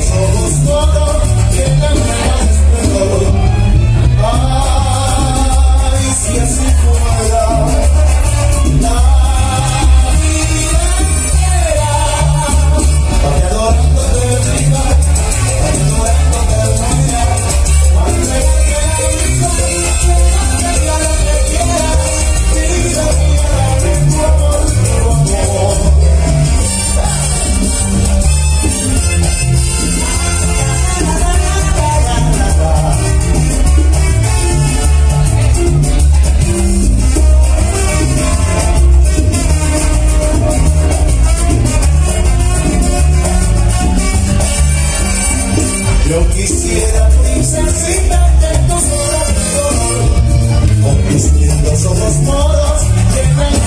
Somos todos. Yo quisiera princesita en tus corazones, con mis lindos ojos moros que.